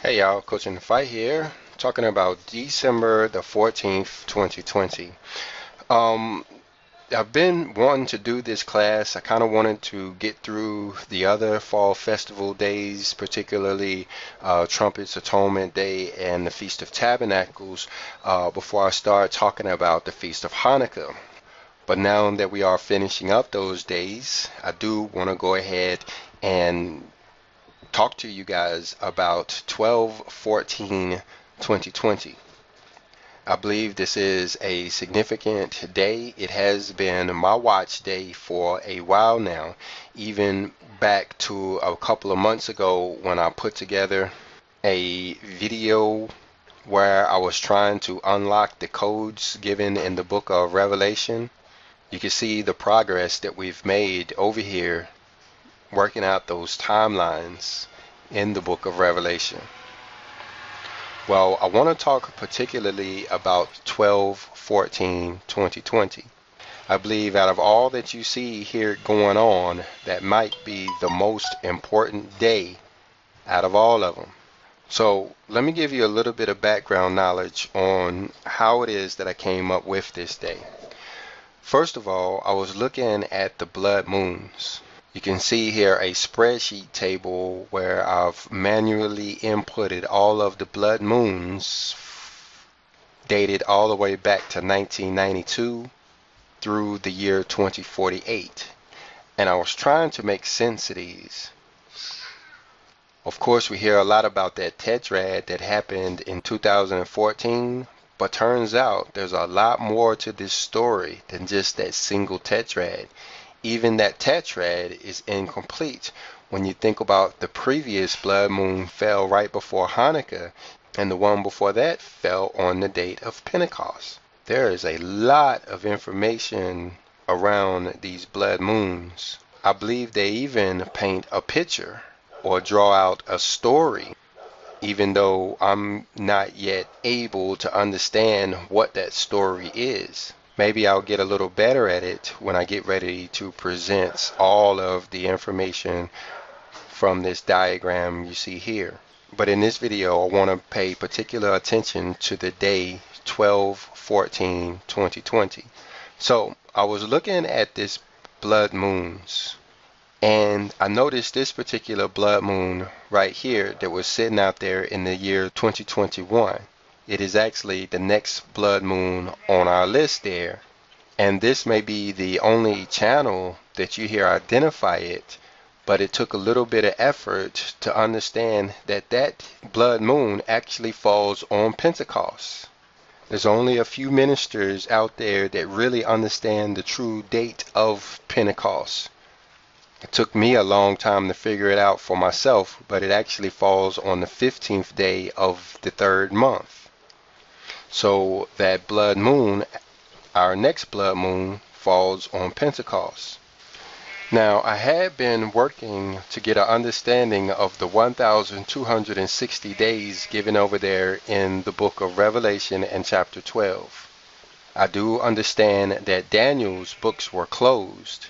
Hey y'all, Coach in the Fight here, talking about December the 14th, 2020. Um, I've been wanting to do this class. I kind of wanted to get through the other fall festival days, particularly uh, Trumpets Atonement Day and the Feast of Tabernacles, uh, before I start talking about the Feast of Hanukkah. But now that we are finishing up those days, I do want to go ahead and talk to you guys about 12 14 2020. I believe this is a significant day. It has been my watch day for a while now, even back to a couple of months ago when I put together a video where I was trying to unlock the codes given in the book of Revelation. You can see the progress that we've made over here working out those timelines in the book of Revelation. Well, I want to talk particularly about 12 14 2020. I believe out of all that you see here going on, that might be the most important day out of all of them. So, let me give you a little bit of background knowledge on how it is that I came up with this day. First of all, I was looking at the blood moons. You can see here a spreadsheet table where I've manually inputted all of the blood moons dated all the way back to 1992 through the year 2048. And I was trying to make sense of these. Of course, we hear a lot about that tetrad that happened in 2014, but turns out there's a lot more to this story than just that single tetrad even that tetrad is incomplete. When you think about the previous blood moon fell right before Hanukkah, and the one before that fell on the date of Pentecost. There is a lot of information around these blood moons. I believe they even paint a picture or draw out a story, even though I'm not yet able to understand what that story is maybe I'll get a little better at it when I get ready to present all of the information from this diagram you see here. But in this video, I want to pay particular attention to the day 12 14 2020. So I was looking at this blood moons and I noticed this particular blood moon right here that was sitting out there in the year 2021 it is actually the next blood moon on our list there. And this may be the only channel that you hear identify it, but it took a little bit of effort to understand that that blood moon actually falls on Pentecost. There's only a few ministers out there that really understand the true date of Pentecost. It took me a long time to figure it out for myself, but it actually falls on the 15th day of the third month. So that blood moon, our next blood moon, falls on Pentecost. Now, I had been working to get an understanding of the 1,260 days given over there in the book of Revelation and chapter 12. I do understand that Daniel's books were closed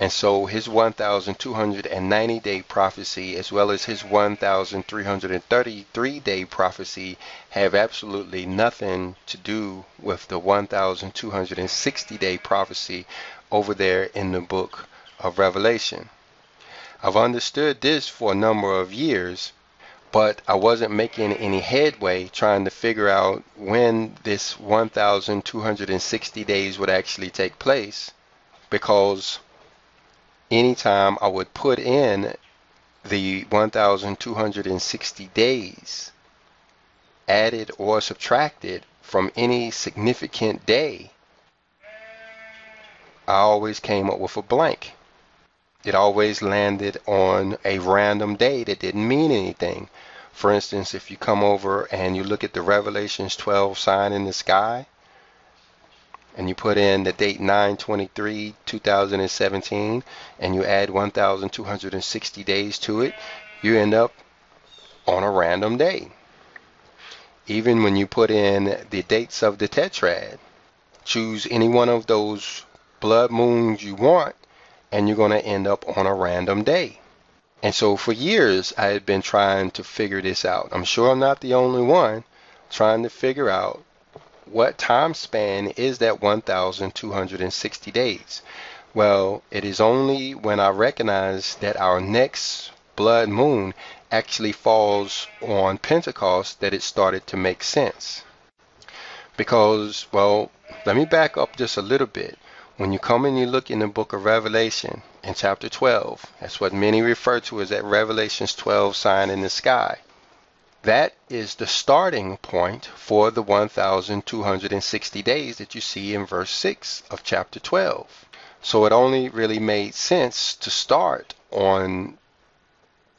and so his 1,290 day prophecy, as well as his 1,333 day prophecy, have absolutely nothing to do with the 1,260 day prophecy over there in the book of Revelation. I've understood this for a number of years, but I wasn't making any headway trying to figure out when this 1,260 days would actually take place because anytime I would put in the 1260 days added or subtracted from any significant day, I always came up with a blank. It always landed on a random day that didn't mean anything. For instance, if you come over and you look at the Revelations 12 sign in the sky, and you put in the date 923 2017 and you add 1260 days to it you end up on a random day even when you put in the dates of the tetrad choose any one of those blood moons you want and you're going to end up on a random day And so for years, I had been trying to figure this out. I'm sure I'm not the only one trying to figure out what time span is that 1,260 days. Well, it is only when I recognize that our next blood moon actually falls on Pentecost that it started to make sense. Because, well, let me back up just a little bit. When you come and you look in the book of Revelation in chapter 12, that's what many refer to as that Revelations 12 sign in the sky. That is the starting point for the 1,260 days that you see in verse 6 of chapter 12. So it only really made sense to start on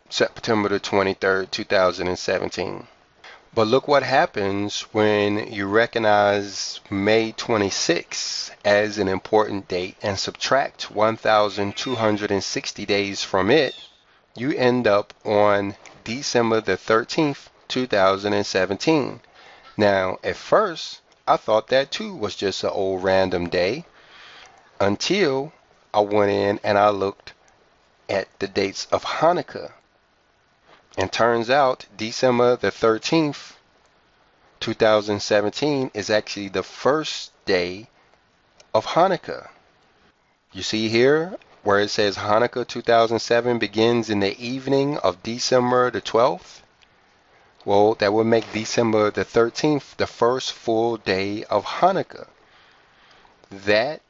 September the 23rd, 2017. But look what happens when you recognize May 26 as an important date and subtract 1,260 days from it. You end up on December the 13th, 2017. Now, at first, I thought that too was just an old random day until I went in and I looked at the dates of Hanukkah. And turns out December the 13th, 2017 is actually the first day of Hanukkah. You see here where it says Hanukkah 2007 begins in the evening of December the 12th? Well, that would make December the 13th the first full day of Hanukkah. That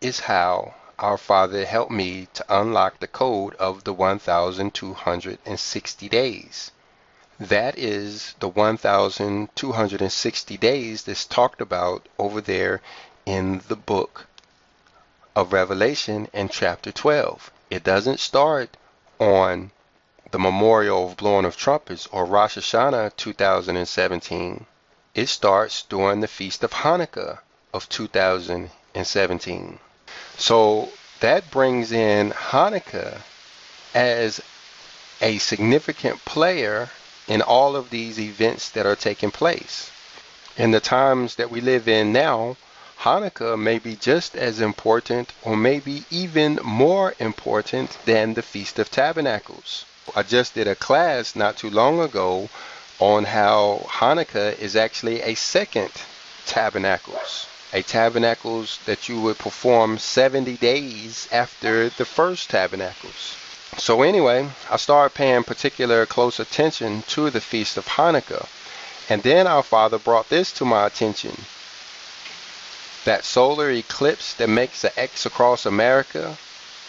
is how our Father helped me to unlock the code of the 1,260 days. That is the 1,260 days that's talked about over there in the book of Revelation in chapter 12. It doesn't start on the memorial of blowing of trumpets or Rosh Hashanah 2017. It starts during the Feast of Hanukkah of 2017. So that brings in Hanukkah as a significant player in all of these events that are taking place. In the times that we live in now, Hanukkah may be just as important or maybe even more important than the Feast of Tabernacles. I just did a class not too long ago on how Hanukkah is actually a second Tabernacles a tabernacles that you would perform 70 days after the first tabernacles. So anyway, I started paying particular close attention to the Feast of Hanukkah. And then our Father brought this to my attention. That solar eclipse that makes the X across America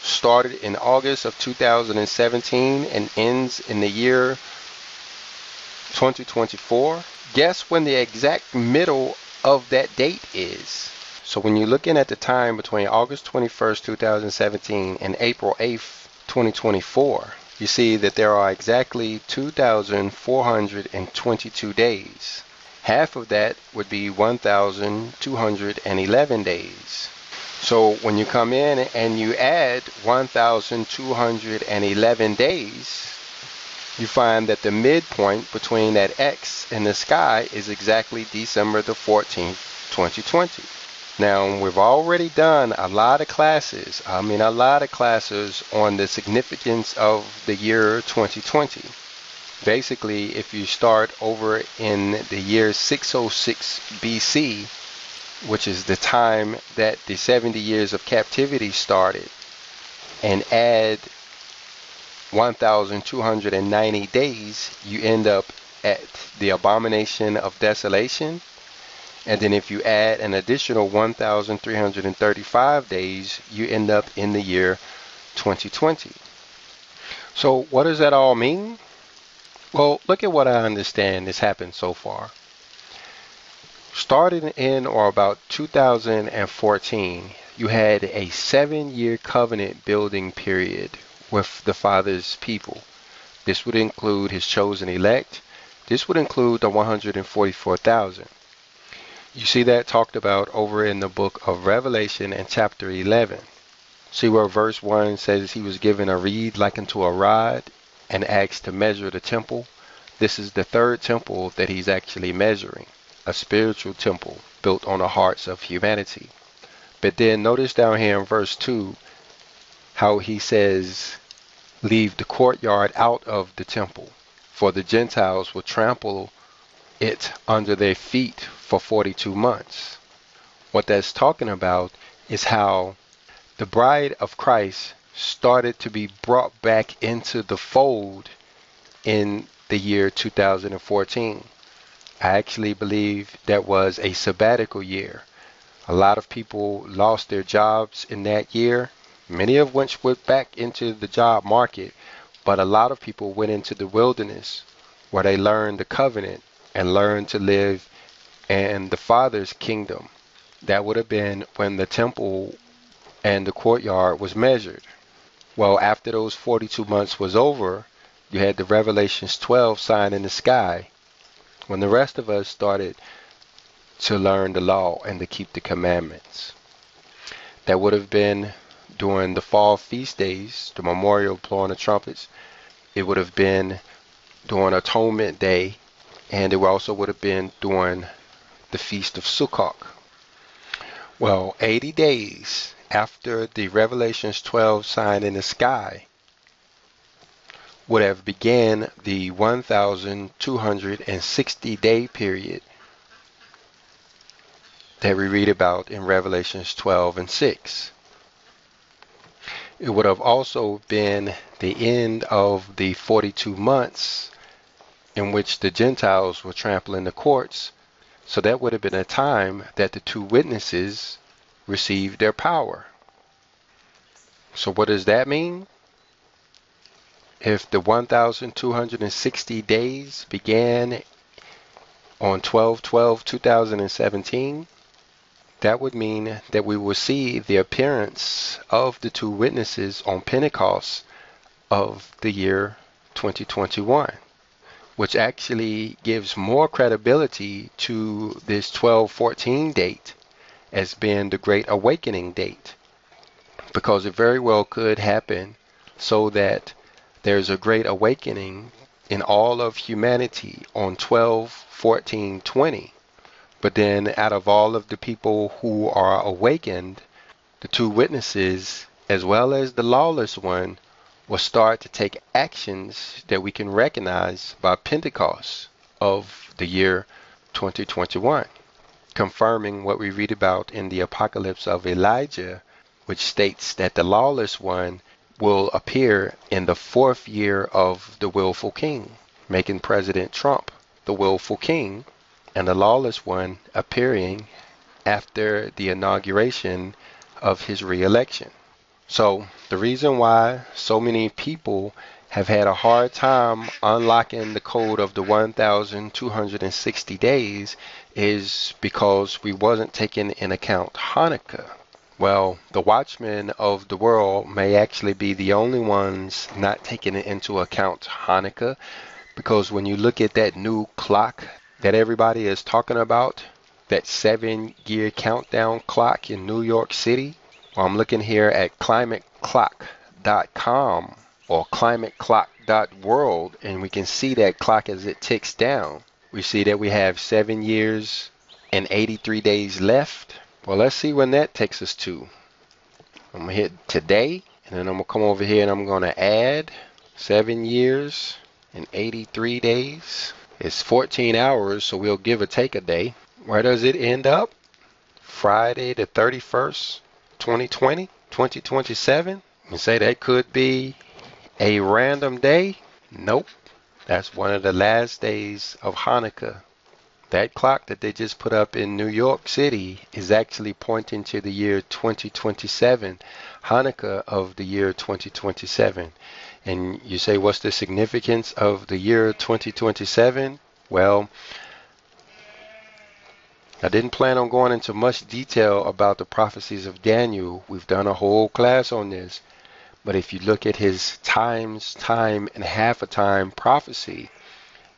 started in August of 2017 and ends in the year 2024. Guess when the exact middle of that date is. So when you're looking at the time between August 21st, 2017 and April 8th, 2024, you see that there are exactly 2,422 days. Half of that would be 1,211 days. So when you come in and you add 1,211 days, you find that the midpoint between that X and the sky is exactly December the 14th, 2020. Now, we've already done a lot of classes, I mean a lot of classes on the significance of the year 2020. Basically, if you start over in the year 606 BC, which is the time that the 70 years of captivity started, and add 1,290 days, you end up at the abomination of desolation. And then if you add an additional 1,335 days, you end up in the year 2020. So what does that all mean? Well, look at what I understand has happened so far. Starting in or about 2014, you had a seven year covenant building period with the Father's people. This would include his chosen elect. This would include the 144,000. You see that talked about over in the book of Revelation in chapter 11. See where verse 1 says he was given a reed like unto a rod and asked to measure the temple. This is the third temple that he's actually measuring, a spiritual temple built on the hearts of humanity. But then notice down here in verse 2 how he says leave the courtyard out of the temple, for the Gentiles will trample it under their feet for 42 months. What that's talking about is how the bride of Christ started to be brought back into the fold in the year 2014. I actually believe that was a sabbatical year. A lot of people lost their jobs in that year, many of which went back into the job market, but a lot of people went into the wilderness where they learned the covenant and learned to live in the Father's kingdom. That would have been when the temple and the courtyard was measured. Well, after those 42 months was over, you had the Revelations 12 sign in the sky. When the rest of us started to learn the law and to keep the commandments. That would have been during the fall feast days, the memorial blowing the trumpets. It would have been during Atonement Day, and it also would have been during the Feast of Sukkot. Well, 80 days after the Revelations 12 sign in the sky would have began the 1260 day period that we read about in Revelations 12 and 6. It would have also been the end of the 42 months in which the Gentiles were trampling the courts. So that would have been a time that the two witnesses received their power. So what does that mean? If the 1,260 days began on 12-12-2017, that would mean that we will see the appearance of the two witnesses on Pentecost of the year 2021, which actually gives more credibility to this 1214 date as being the Great Awakening date because it very well could happen so that there's a great awakening in all of humanity on 12, 14, 20. But then out of all of the people who are awakened, the two witnesses, as well as the lawless one, will start to take actions that we can recognize by Pentecost of the year 2021 confirming what we read about in the Apocalypse of Elijah, which states that the lawless one will appear in the fourth year of the willful king, making President Trump the willful king, and the lawless one appearing after the inauguration of his reelection. So, the reason why so many people have had a hard time unlocking the code of the 1260 days is because we wasn't taking in account Hanukkah. Well, the watchmen of the world may actually be the only ones not taking into account Hanukkah because when you look at that new clock that everybody is talking about, that seven year countdown clock in New York City, well, I'm looking here at climateclock.com or climateclock.world and we can see that clock as it ticks down. We see that we have seven years and 83 days left. Well, let's see when that takes us to. I'm going to hit today and then I'm going to come over here and I'm going to add seven years and 83 days. It's 14 hours, so we'll give or take a day. Where does it end up? Friday the 31st, 2020, 2027. You say that could be a random day? Nope. That's one of the last days of Hanukkah. That clock that they just put up in New York City is actually pointing to the year 2027, Hanukkah of the year 2027. And you say, what's the significance of the year 2027? Well, I didn't plan on going into much detail about the prophecies of Daniel. We've done a whole class on this. But if you look at his times, time, and half a time prophecy,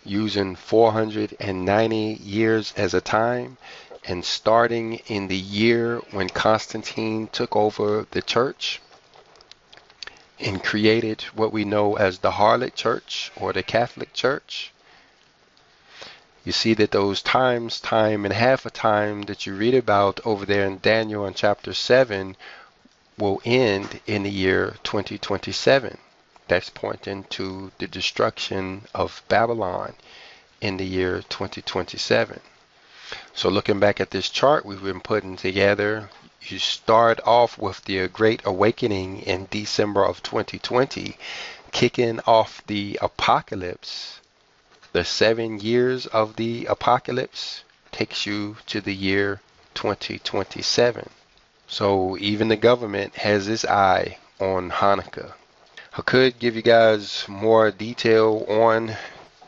using 490 years as a time, and starting in the year when Constantine took over the church and created what we know as the Harlot Church or the Catholic Church, you see that those times, time, and half a time that you read about over there in Daniel in chapter 7 will end in the year 2027. That's pointing to the destruction of Babylon in the year 2027. So looking back at this chart we've been putting together, you start off with the Great Awakening in December of 2020, kicking off the apocalypse. The seven years of the apocalypse takes you to the year 2027. So even the government has its eye on Hanukkah. I could give you guys more detail on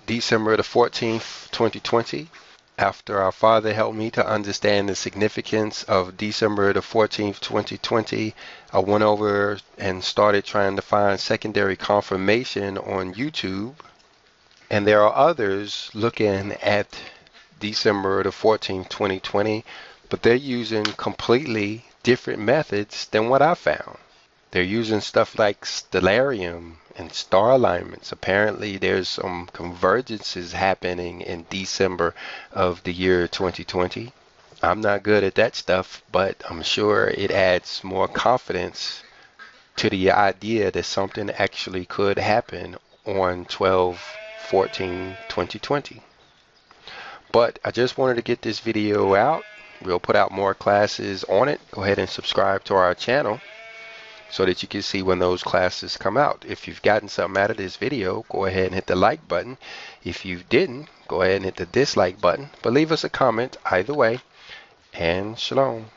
December the 14th, 2020. After our Father helped me to understand the significance of December the 14th, 2020, I went over and started trying to find secondary confirmation on YouTube. And there are others looking at December the 14th, 2020, but they're using completely different methods than what I found. They're using stuff like stellarium and star alignments. Apparently, there's some convergences happening in December of the year 2020. I'm not good at that stuff, but I'm sure it adds more confidence to the idea that something actually could happen on 12 14 2020. But I just wanted to get this video out We'll put out more classes on it. Go ahead and subscribe to our channel so that you can see when those classes come out. If you've gotten something out of this video, go ahead and hit the like button. If you didn't, go ahead and hit the dislike button. But leave us a comment either way. And shalom.